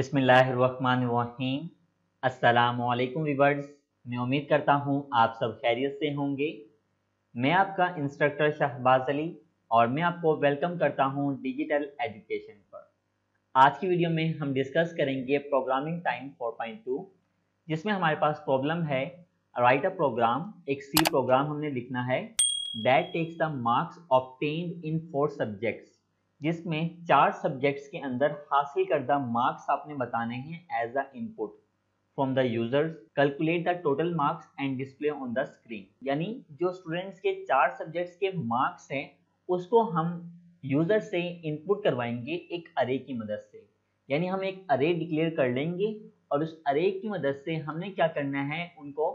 बिस्मिल्लाहिर्रहमानिर्रहीम। अस्सलामुअलैकुम वीवर्स, मैं उम्मीद करता हूँ आप सब खैरियत से होंगे। मैं आपका इंस्ट्रक्टर शहबाज अली और मैं आपको वेलकम करता हूँ डिजिटल एजुकेशन पर। आज की वीडियो में हम डिस्कस करेंगे प्रोग्रामिंग टाइम 4.2 जिसमें हमारे पास प्रॉब्लम है। राइट अ प्रोग्राम, एक सी प्रोग्राम हमने लिखना है। That takes the marks obtained in four subjects जिसमें चार सब्जेक्ट्स के अंदर हासिल करदा मार्क्स आपने बताने हैं as a input from the users calculate the total marks and display on the screen यानी जो स्टूडेंट्स के चार सब्जेक्ट्स के मार्क्स हैं, उसको हम यूज़र से इनपुट करवाएँगे एक अरे की मदद से. यानी हम एक अरे डिक्लेयर कर लेंगे और उस अरे की मदद से हमने क्या करना है? उनको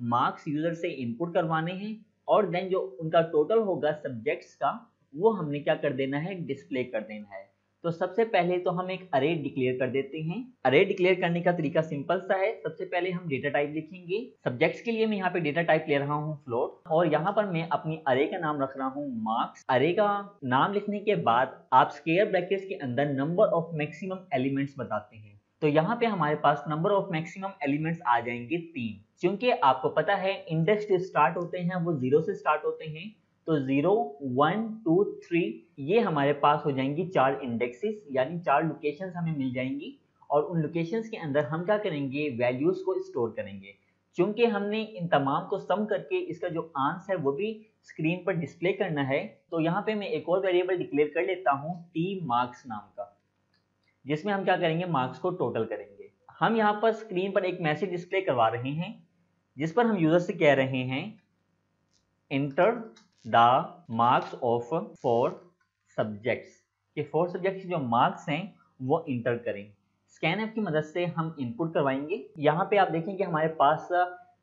मार्क्स यूज़र से इनपुट करवाने हैं और देन जो उनका टोटल होगा सब्जेक्ट्स का वो हमने क्या कर देना है? डिस्प्ले कर देना है। तो सबसे पहले तो हम एक अरे डिक्लेयर कर देते हैं। अरे डिक्लेयर करने का तरीका सिंपल सा है। सबसे पहले हम डेटा टाइप लिखेंगे। सब्जेक्ट्स के लिए मैं यहाँ पे डेटा टाइप ले रहा हूँ फ्लोट और यहाँ पर मैं अपनी अरे का नाम रख रहा हूँ मार्क्स अरे का नाम लिखने के बाद आप स्केयर ब्रैकेट्स के अंदर नंबर ऑफ़ मैक्सिमम एलिमेंट्स बताते हैं। तो यहाँ पे हमारे पास नंबर ऑफ़ मैक्सिमम एलिमेंट्स आ जाएँगे तीन। क्योंकि आपको पता है इंडेक्स जो स्टार्ट होते हैं, वो ज़ीरो से स्टार्ट होते हैं। तो ज़ीरो वन टू थ्री ये हमारे पास हो जाएँगी चार इंडेक्सेस यानी चार लोकेशंस हमें मिल जाएँगी। और उन लोकेशंस के अंदर हम क्या करेंगे? वैल्यूज़ को स्टोर करेंगे। क्योंकि हमने इन तमाम को सम करके इसका जो आंसर है वो भी स्क्रीन पर डिस्प्ले करना है तो यहाँ पे मैं एक और वेरिएबल डिक्लेयर कर लेता हूँ टी मार्क्स नाम का। जिसमें हम क्या करेंगे? मार्क्स को टोटल करेंगे। हम यहाँ पर स्क्रीन पर एक मैसेज डिस्प्ले करवा रहे हैं, जिस पर हम यूज़र से कह रहे हैं enter the marks of four subjects. ये फोर सब्जेक्ट्स के जो मार्क्स हैं, वो इंटर करें। स्कैन ऐप की मदद से हम इनपुट करवाएँगे। यहाँ पे आप देखेंगे हमारे पास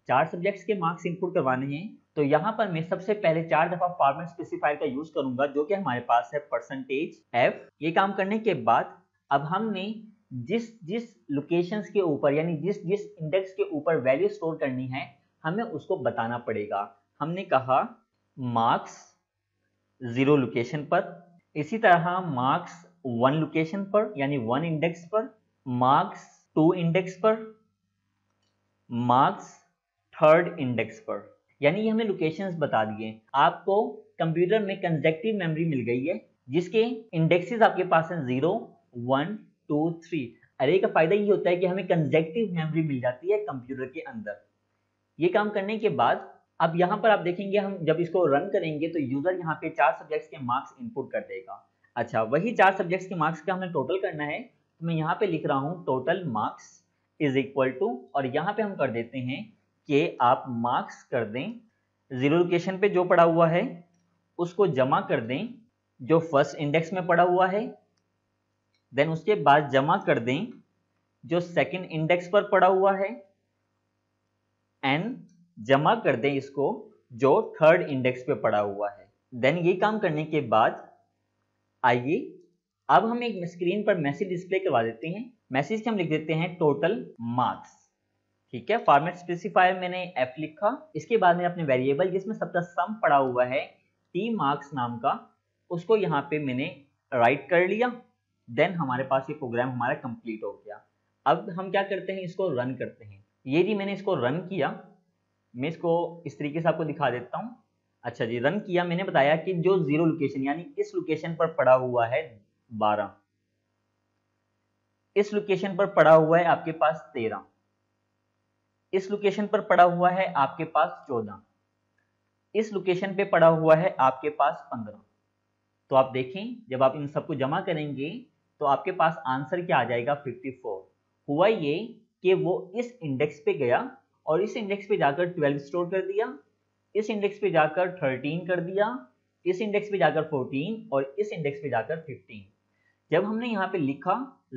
चार सब्जेक्ट्स के मार्क्स इनपुट करवाने हैं। तो यहाँ पर मैं सबसे पहले चार दफ़ा फॉर्मेट स्पेसिफायर का यूज़ करूँगा, जो कि हमारे पास है परसेंटेज एफ़ ये काम करने के बाद अब हमने जिस जिस लोकेशंस के ऊपर, यानी जिस जिस इंडेक्स के ऊपर वैल्यू स्टोर करनी है, हमें उसको बताना पड़ेगा। हमने कहा मार्क्स, ज़ीरो लोकेशन पर। इसी तरह मार्क्स वन लोकेशन पर, यानी वन इंडेक्स पर। मार्क्स टू इंडेक्स पर। मार्क्स थर्ड इंडेक्स पर। यानी ये हमें लोकेशंस बता दिए। आपको कंप्यूटर में कंजेक्टिव मेमोरी मिल गई है, जिसके इंडेक्सेस आपके पास हैं ज़ीरो, वन, टू, थ्री। अरे का फ़ायदा ये होता है कि हमें कंजेक्टिव मेमोरी मिल जाती है कंप्यूटर के अंदर। ये काम करने के बाद अब यहाँ पर आप देखेंगे, हम जब इसको रन करेंगे तो यूज़र यहाँ पे चार सब्जेक्ट्स के मार्क्स इनपुट कर देगा। अच्छा वही चार सब्जेक्ट्स के मार्क्स का हमें टोटल करना है तो मैं यहाँ पे लिख रहा हूँ total marks is equal to और यहाँ पे हम कर देते हैं कि आप मार्क्स कर दें ज़ीरो लोकेशन पे जो पड़ा हुआ है, उसको जमा कर दें, जो फ़र्स्ट इंडेक्स में पड़ा हुआ है देन उसके बाद जमा कर दें, जो सेकंड इंडेक्स पर पड़ा हुआ है एंड जमा कर दें इसको, जो थर्ड इंडेक्स पे पड़ा हुआ है। देन ये काम करने के बाद, आइए, अब हम एक स्क्रीन पर मैसेज डिस्प्ले करवा देते हैं। मैसेज के हम लिख देते हैं टोटल मार्क्स ठीक है? फॉर्मेट स्पेसिफायर मैंने एफ़ लिखा। इसके बाद मैंने अपने वेरिएबल जिसमें सबका सम पड़ा हुआ है टी मार्क्स नाम का, उसको यहाँ पे मैंने राइट कर लिया। देन हमारे पास ये प्रोग्राम हमारा कंप्लीट हो गया। अब हम क्या करते हैं, इसको रन करते हैं। ये जी मैंने इसको रन किया। मैं इसको इस तरीके से आपको दिखा देता हूँ। अच्छा जी रन किया, मैंने बताया कि जो ज़ीरो लोकेशन यानी इस लोकेशन पर पड़ा हुआ है बारह। इस लोकेशन पर पड़ा हुआ है आपके पास तेरह। इस लोकेशन पर पड़ा हुआ है आपके पास चौदह। इस लोकेशन पे पड़ा हुआ है आपके पास पंद्रह। तो आप देखें, जब आप इन सबको जमा करेंगे तो आपके पास आंसर क्या आ जाएगा? 54 हुआ ये कि वो इस इंडेक्स पे गया और इस इंडेक्स पे जाकर 12 स्टोर कर दिया इस इंडेक्स पे जाकर 13 कर दिया इस इंडेक्स पे जाकर 14 और इस इंडेक्स पे जाकर 15 जब हमने यहाँ पे लिखा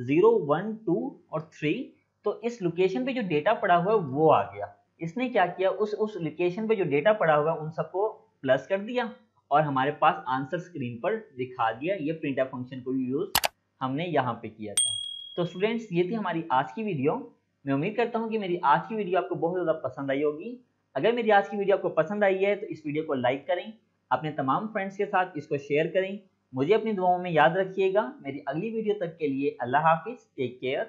0, 1, 2 और 3 तो इस लोकेशन पे जो डेटा पड़ा हुआ है वो आ गया। इसने क्या किया? उस उस लोकेशन पे जो डेटा पड़ा हुआ है उन सबको प्लस कर दिया और हमारे पास आंसर स्क्रीन पर दिखा दिया। ये प्रिंट फ़ंक्शन को यूज़ हमने यहाँ पे किया था। तो स्टूडेंट्स ये थी हमारी आज की वीडियो मैं उम्मीद करता हूँ कि मेरी आज की वीडियो आपको बहुत ज़्यादा पसंद आई होगी। अगर मेरी आज की वीडियो आपको पसंद आई है तो इस वीडियो को लाइक करें, अपने तमाम फ्रेंड्स के साथ इसको शेयर करें। मुझे अपनी दुआओं में याद रखिएगा। मेरी अगली वीडियो तक के लिए अल्लाह हाफिज़ टेक केयर